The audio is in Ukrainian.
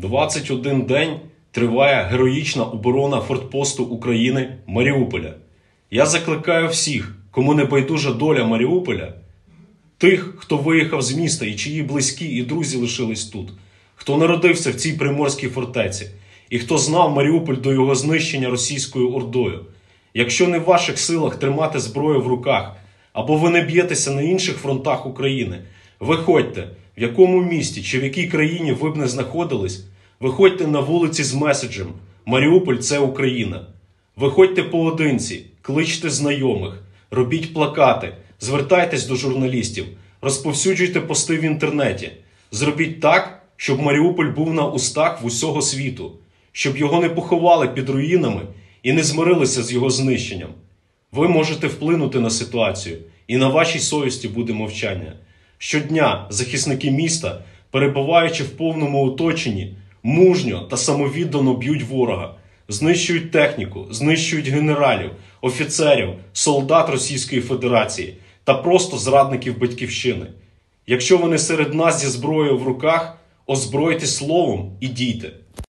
21 день триває героїчна оборона фортпосту України Маріуполя. Я закликаю всіх, кому не байдужа доля Маріуполя, тих, хто виїхав з міста і чиї близькі і друзі лишились тут, хто народився в цій приморській фортеці, і хто знав Маріуполь до його знищення російською ордою. Якщо не в ваших силах тримати зброю в руках, або ви не б'єтеся на інших фронтах України, виходьте, в якому місті чи в якій країні ви б не знаходились, виходьте на вулиці з меседжем Маріуполь це Україна. Виходьте поодинці, кличте знайомих, робіть плакати, звертайтесь до журналістів, розповсюджуйте пости в інтернеті. Зробіть так, щоб Маріуполь був на устах в усього світу, щоб його не поховали під руїнами і не змирилися з його знищенням. Ви можете вплинути на ситуацію, і на вашій совісті буде мовчання. Щодня захисники міста, перебуваючи в повному оточенні, мужньо та самовіддано б'ють ворога, знищують техніку, знищують генералів, офіцерів, солдат Російської Федерації та просто зрадників батьківщини. Якщо вони серед нас зі зброєю в руках, озбройтесь словом і дійте.